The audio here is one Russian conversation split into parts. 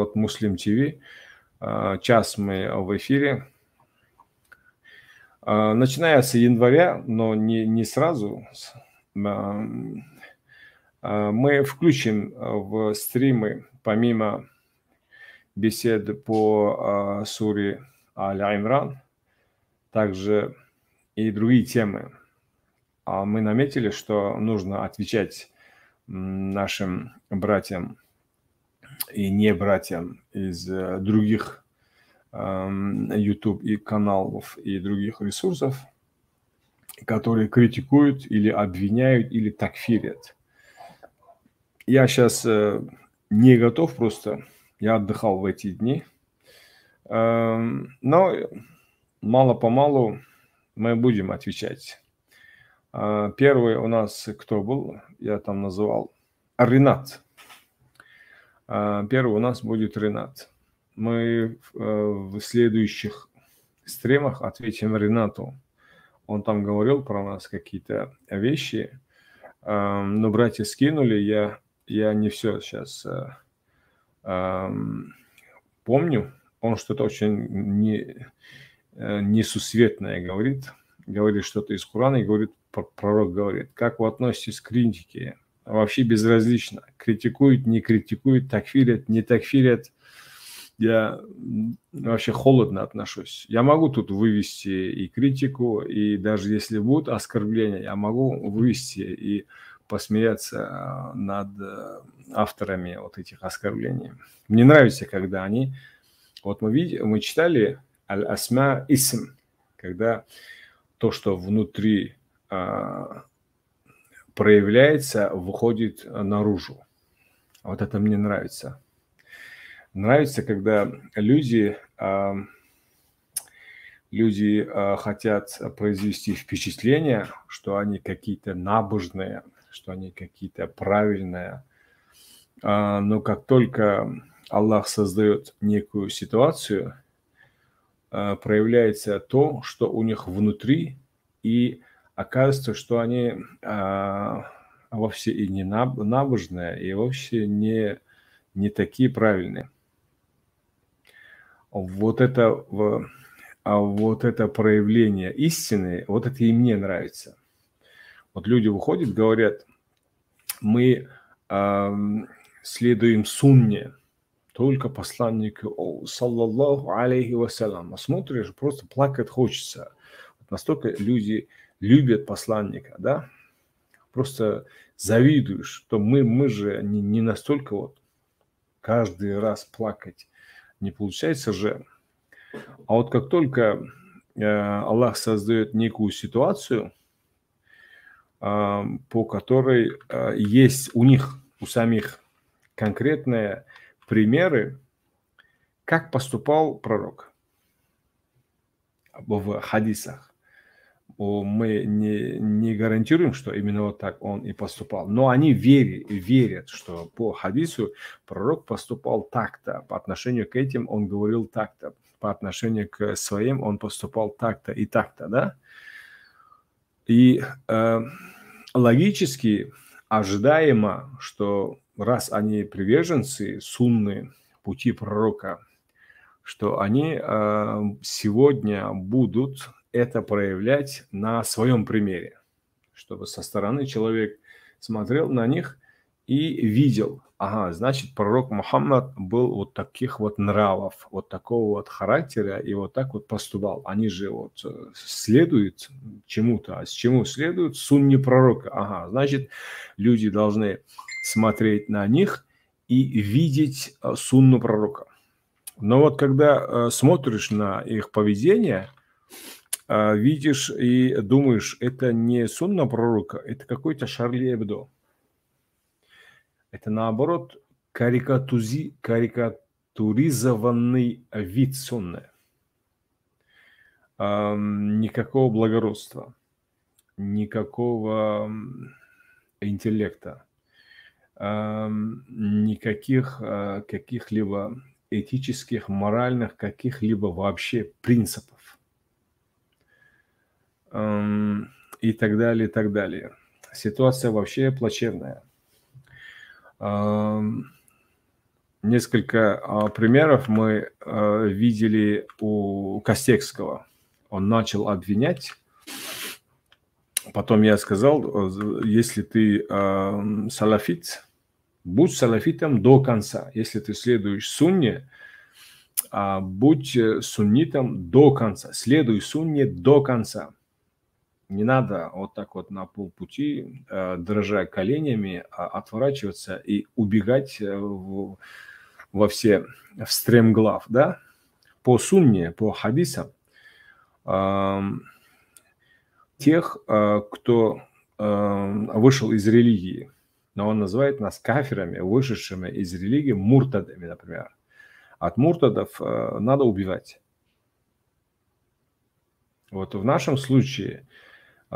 Вот Муслим ТВ. А, час мы в эфире. А, начиная с января, но не, не сразу, а, мы включим в стримы, помимо бесед по суре Аль-Имран, также и другие темы. Мы наметили, что нужно отвечать нашим братьям и не братьям из э, других YouTube и каналов и других ресурсов, которые критикуют или обвиняют или такфирят. Я сейчас э, не готов просто, я отдыхал в эти дни, но мало-помалу мы будем отвечать. А, первый у нас кто был, я там называл, Ренат. А, первый у нас будет Ренат. Мы э, в следующих стримах ответим Ренату. Он там говорил про нас какие-то вещи, но братья скинули, я, я не все сейчас э, помню. Он что-то очень не, э, несусветное говорит, говорит что-то из Корана и говорит, пророк говорит, как вы относитесь к критике? Вообще безразлично. Критикуют, не критикуют, такфирят, не такфирят. Я вообще холодно отношусь. Я могу тут вывести и критику, и даже если будут оскорбления, я могу вывести и посмеяться а, над э, авторами вот этих оскорблений. Мне нравится, когда они... Вот мы, видим, мы читали «Аль-Асма Исм», когда то, что внутри а, проявляется, выходит наружу. Вот это мне нравится. Нравится, когда люди, а, люди а, хотят произвести впечатление, что они какие-то набожные, что они какие-то правильные. А, но как только Аллах создает некую ситуацию, проявляется то, что у них внутри, и оказывается, что они а, вовсе и не набожные, и вовсе не, не такие правильные. Вот это, а вот это проявление истины, вот это и мне нравится. Вот люди выходят, говорят, мы э, следуем сунне, только посланнику, саллаллаху алейхи вассалям. А смотришь, просто плакать хочется. Настолько люди любят посланника, да, просто завидуешь, что мы, мы же не, не настолько вот каждый раз плакать не получается же. А вот как только э, Аллах создает некую ситуацию, э, по которой э, есть у них, у самих конкретные примеры, как поступал пророк в хадисах мы не, не гарантируем, что именно вот так он и поступал. Но они верят, верят, что по хадису пророк поступал так-то, по отношению к этим он говорил так-то, по отношению к своим он поступал так-то и так-то, да? И э, логически ожидаемо, что раз они приверженцы сунны пути пророка, что они э, сегодня будут это проявлять на своем примере, чтобы со стороны человек смотрел на них и видел, ага, значит, пророк Мухаммад был вот таких вот нравов, вот такого вот характера и вот так вот поступал. Они же вот э, следуют чему-то, а с чему следуют? Сунни пророка. Ага, значит, люди должны смотреть на них и видеть э, сунну пророка. Но вот когда э, смотришь на их поведение – видишь и думаешь, это не сунна пророка, это какой-то Шарли Эбдо. Это наоборот карикатузи, карикатуризованный вид сунны. Никакого благородства, никакого интеллекта, никаких а, каких-либо этических, моральных, каких-либо вообще принципов и так далее, и так далее. Ситуация вообще плачевная. несколько а, примеров мы а, видели у Костекского. Он начал обвинять. Потом я сказал, если ты салафит, будь салафитом до конца. Если ты следуешь сунне, а, будь суннитом до конца. Следуй сунне до конца. Не надо вот так вот на полпути, э, дрожа коленями, а отворачиваться и убегать э, в, во все в стремглав, да? По сунне, по хадисам, тех, э, кто вышел из религии, но он называет нас кафирами, вышедшими из религии, муртадами, например. От муртадов надо убивать. Вот в нашем случае –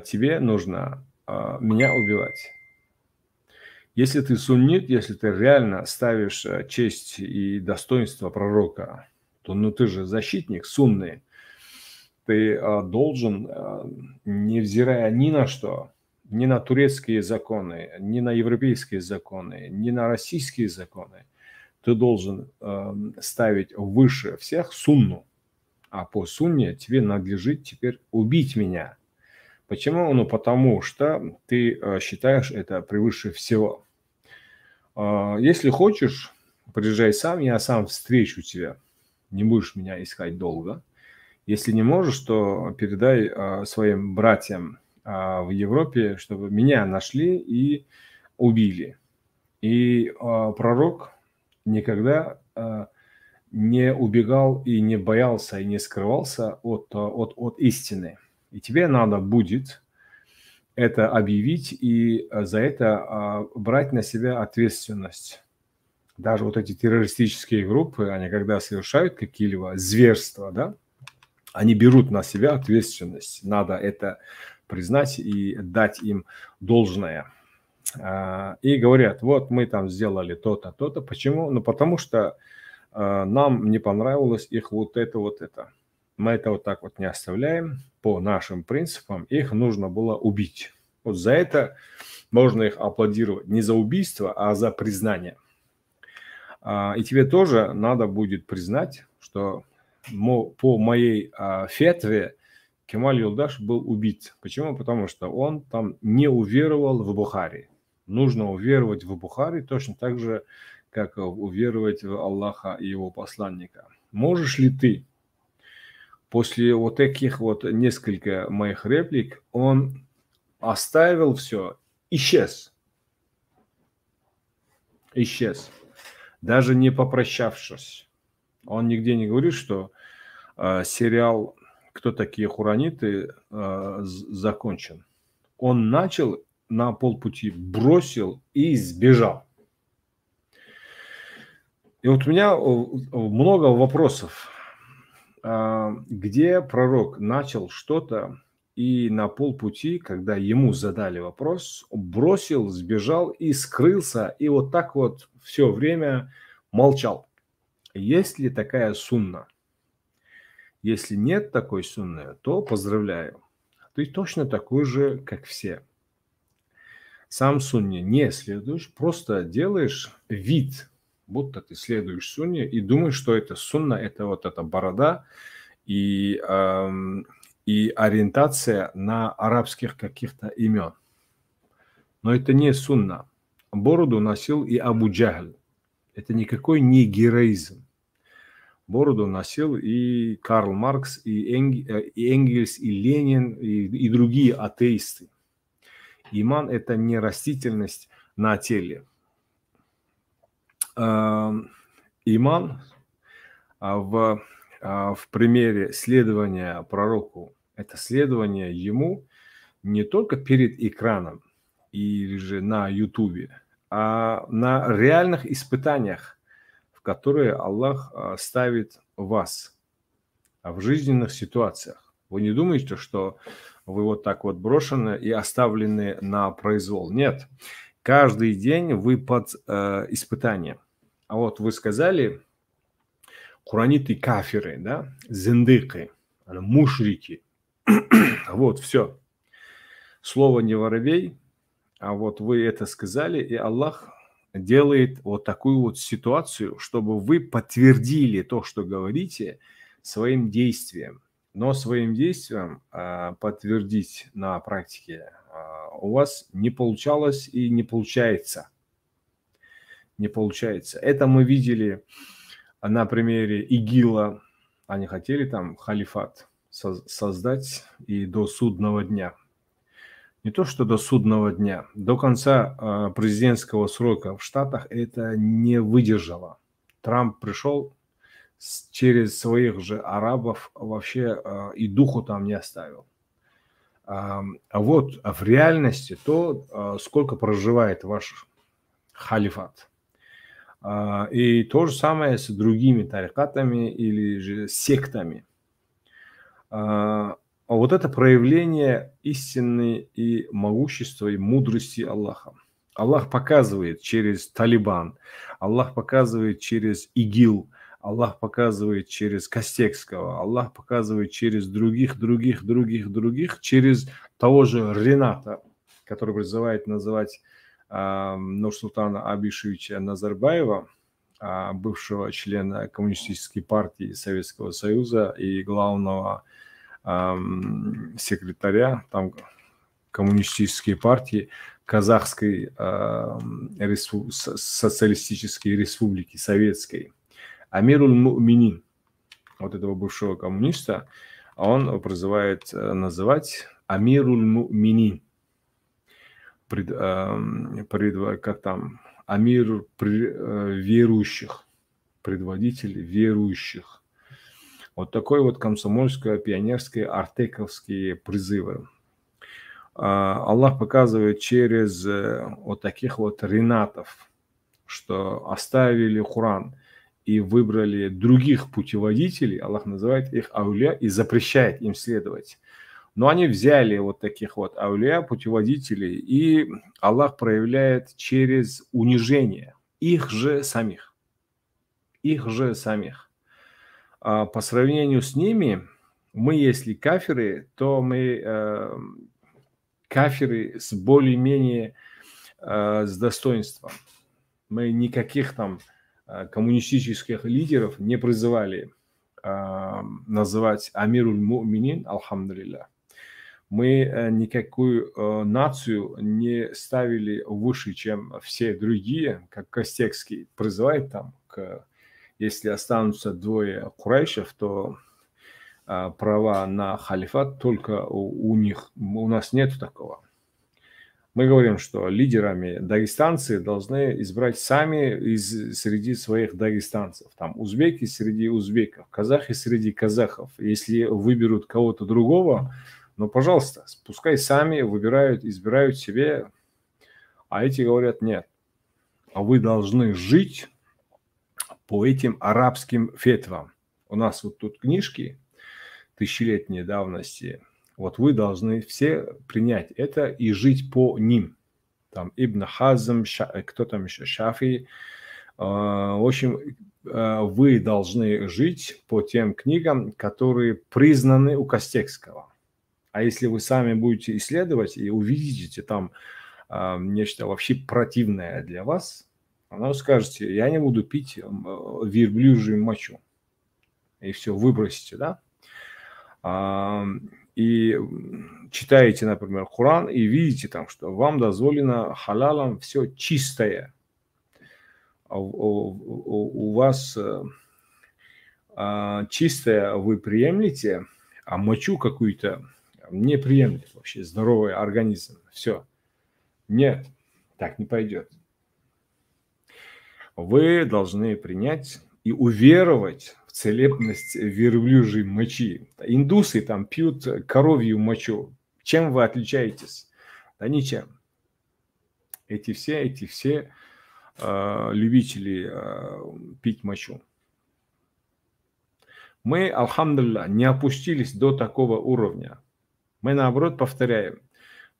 тебе нужно а, меня убивать. Если ты суннит, если ты реально ставишь э, честь и достоинство пророка, то ну ты же защитник сунный. Ты а, должен, невзирая ни на что, ни на турецкие законы, ни на европейские законы, ни на российские законы, ты должен ставить выше всех сунну. А по сунне тебе надлежит теперь убить меня – Почему? Ну, потому что ты э, считаешь это превыше всего. А, если хочешь, приезжай сам, я сам встречу тебя. Не будешь меня искать долго. Если не можешь, то передай э, своим братьям э, в Европе, чтобы меня нашли и убили. И пророк никогда не убегал и не боялся и не скрывался от, от, от истины. И тебе надо будет это объявить и э, за это а, брать на себя ответственность. Даже вот эти террористические группы, они когда совершают какие-либо зверства, да, они берут на себя ответственность. Надо это признать и дать им должное. А, и говорят, вот мы там сделали то-то, то-то. Почему? Ну, потому что э, нам не понравилось их вот это, вот это. Мы это вот так вот не оставляем по нашим принципам, их нужно было убить. Вот за это можно их аплодировать не за убийство, а за признание. А, и тебе тоже надо будет признать, что по моей а, фетве Кемаль Юлдаш был убит. Почему? Потому что он там не уверовал в Бухари. Нужно уверовать в Бухари точно так же, как уверовать в Аллаха и его посланника. Можешь ли ты после вот таких вот несколько моих реплик он оставил все, исчез. Исчез. Даже не попрощавшись. Он нигде не говорит, что э, сериал «Кто такие хураниты» э, закончен. Он начал на полпути, бросил и сбежал. И вот у меня э, много вопросов где пророк начал что-то и на полпути, когда ему задали вопрос, бросил, сбежал и скрылся, и вот так вот все время молчал. Есть ли такая сунна? Если нет такой сунны, то поздравляю. Ты точно такой же, как все. Сам сунне не следуешь, просто делаешь вид, будто ты следуешь сунне и думаешь, что это сунна, это вот эта борода и, эм, и ориентация на арабских каких-то имен. Но это не сунна. Бороду носил и Абу Джагль. Это никакой не героизм. Бороду носил и Карл Маркс, и, Энг, и Энгельс, и Ленин, и, и другие атеисты. Иман – это не растительность на теле – иман а, в, а, в примере следования пророку, это следование ему не только перед экраном или же на ютубе, а на реальных испытаниях, в которые Аллах а, ставит вас в жизненных ситуациях. Вы не думаете, что вы вот так вот брошены и оставлены на произвол. Нет, каждый день вы под э, испытанием. А вот вы сказали, кураниты кафиры, да, зендыки, мушрики. вот, все. Слово не воробей, а вот вы это сказали, и Аллах делает вот такую вот ситуацию, чтобы вы подтвердили то, что говорите, своим действием. Но своим действием э, подтвердить на практике э, у вас не получалось и не получается. Не получается. Это мы видели на примере ИГИЛа. Они хотели там халифат создать и до судного дня – не то что до судного дня, до конца а, президентского срока в Штатах это не выдержало. Трамп пришел через своих же арабов вообще а, и духу там не оставил. А вот в реальности то, сколько проживает ваш халифат. И то же самое с другими тарикатами или же сектами. А вот это проявление истины и могущества и мудрости Аллаха. Аллах показывает через Талибан, Аллах показывает через ИГИЛ, Аллах показывает через Костекского, Аллах показывает через других, других, других, других, через того же Рената, который призывает называть Нурсултана Абишевича Назарбаева, э, бывшего члена Коммунистической партии Советского Союза и главного секретаря там, коммунистической партии Казахской социалистической республики Советской. Амируль Муминин, вот этого бывшего коммуниста, он призывает э, называть Амируль Муминин. Пред, э, пред, как там, Амир при, э, верующих, предводитель верующих. Вот такой вот комсомольско-пионерские артековские призывы. А, Аллах показывает через э, вот таких вот ренатов, что оставили Хуран и выбрали других путеводителей, Аллах называет их ауля и запрещает им следовать. Но они взяли вот таких вот ауля, путеводителей, и Аллах проявляет через унижение их же самих. Их же самих. А по сравнению с ними, мы, если каферы, то мы э, каферы с более-менее э, с достоинством. Мы никаких там э, коммунистических лидеров не призывали э, называть Амируль Муминин, Алхамдулилля. Мы э, никакую э, нацию не ставили выше, чем все другие, как Костекский призывает там к если останутся двое курайшев, то а, права на халифат только у, у них, у нас нет такого. Мы говорим, что лидерами дагестанцы должны избрать сами из, среди своих дагестанцев. Там узбеки среди узбеков, казахи среди казахов. Если выберут кого-то другого, ну, пожалуйста, пускай сами выбирают, избирают себе. А эти говорят, нет, а вы должны жить по этим арабским фетвам. У нас вот тут книжки тысячелетней давности. Вот вы должны все принять это и жить по ним. Там Ибн Хазм, э, кто там еще, Шафи. А, в общем, э, вы должны жить по тем книгам, которые признаны у Костекского. А если вы сами будете исследовать и увидите там а, нечто вообще противное для вас, она скажете, я не буду пить верблюжью мочу. И все, выбросите, да? И читаете, например, Хуран и видите там, что вам дозволено халалом все чистое. А у, у, у вас э, а, чистое вы приемлете, а мочу какую-то не приемлет вообще здоровый организм. Все. Нет, так не пойдет вы должны принять и уверовать в целебность верблюжьей мочи. Индусы там пьют коровью мочу. Чем вы отличаетесь? Да ничем. Эти все, эти все э, любители э, пить мочу. Мы, алхамдулилля, не опустились до такого уровня. Мы, наоборот, повторяем.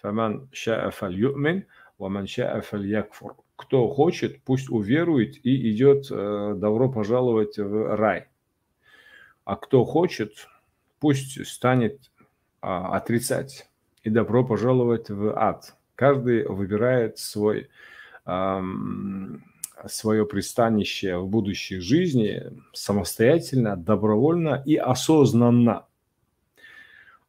«Фаман шаа фальюмин, ваман шаа фальякфур». Кто хочет, пусть уверует и идет э, добро пожаловать в рай. А кто хочет, пусть станет а, отрицать и добро пожаловать в ад. Каждый выбирает свой, эм, свое пристанище в будущей жизни самостоятельно, добровольно и осознанно.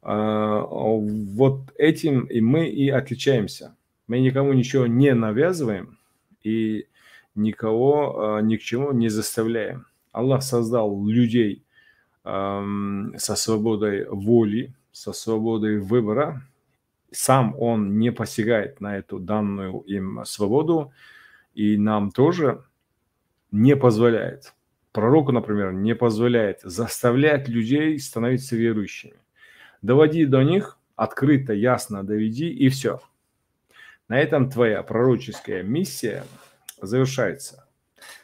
А, вот этим и мы и отличаемся. Мы никому ничего не навязываем и никого а, ни к чему не заставляем. Аллах создал людей со свободой воли, со свободой выбора. Сам Он не посягает на эту данную им свободу, и нам тоже не позволяет. Пророку, например, не позволяет заставлять людей становиться верующими. Доводи до них, открыто, ясно доведи, и все. На этом твоя пророческая миссия завершается.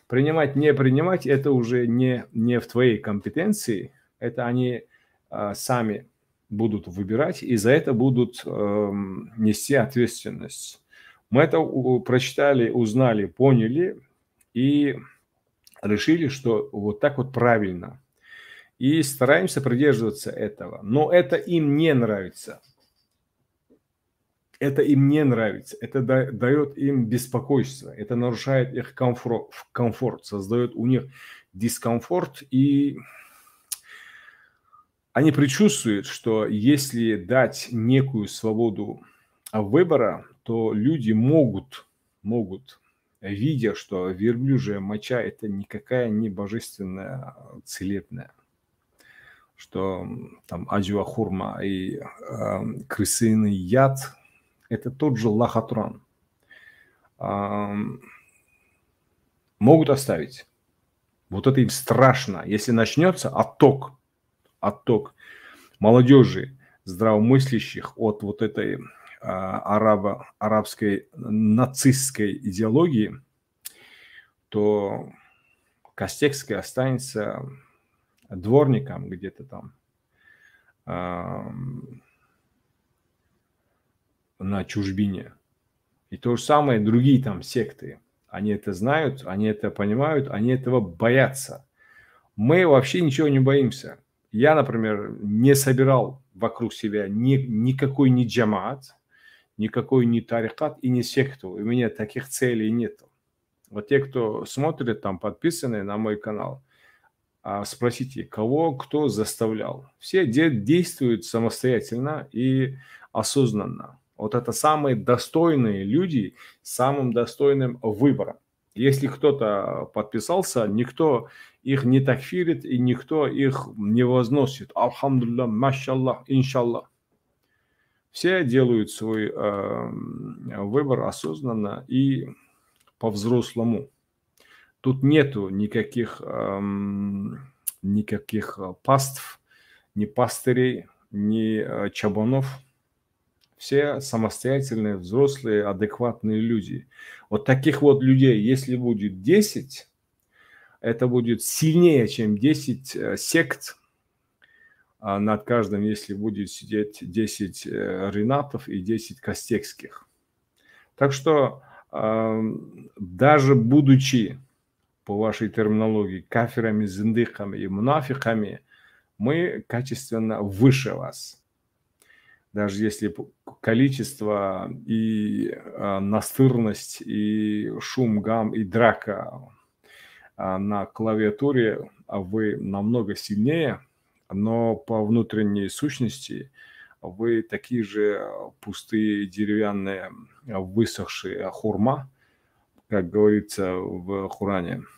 Принимать, не принимать, это уже не, не в твоей компетенции, это они э, сами будут выбирать и за это будут э, нести ответственность. Мы это прочитали, узнали, поняли и решили, что вот так вот правильно. И стараемся придерживаться этого. Но это им не нравится. Это им не нравится. Это дает им беспокойство. Это нарушает их комфорт, комфорт создает у них дискомфорт. И они предчувствуют, что если дать некую свободу выбора, то люди могут, могут, видя, что верблюжья моча – это никакая не божественная целебная, что там аджуа хурма и э, крысиный яд – это тот же лохотрон. Э, могут оставить. Вот это им страшно. Если начнется отток, отток молодежи, здравомыслящих от вот этой а, арабо, арабской нацистской идеологии, то Костекская останется дворником где-то там на чужбине. И то же самое другие там секты. Они это знают, они это понимают, они этого боятся. Мы вообще ничего не боимся. Я, например, не собирал вокруг себя ни, никакой ни джамаат, никакой не тарикат и не секту. У меня таких целей нет. Вот те, кто смотрит там, подписаны на мой канал, спросите, кого кто заставлял. Все де- действуют самостоятельно и осознанно. Вот это самые достойные люди с самым достойным выбором. Если кто-то подписался, никто их не такфирит и никто их не возносит. Алхамдулилlah, машаллах, иншаллах. Все делают свой э, выбор осознанно и по-взрослому. Тут нету никаких, э, никаких паств, ни пастырей, ни э, чабанов. Все самостоятельные, взрослые, адекватные люди. Вот таких вот людей, если будет 10, это будет сильнее, чем 10 э, сект, а над каждым, если будет сидеть 10 э, Ренатов и 10 Костекских. Так что даже будучи, по вашей терминологии, каферами, зиндыками и мунафиками, мы качественно выше вас. Даже если количество и а, настырность, и шум, гам, и драка а, на клавиатуре, а вы намного сильнее – но по внутренней сущности вы такие же пустые деревянные высохшие хурма, как говорится в Хуране –